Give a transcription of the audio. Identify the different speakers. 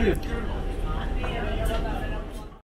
Speaker 1: Hey.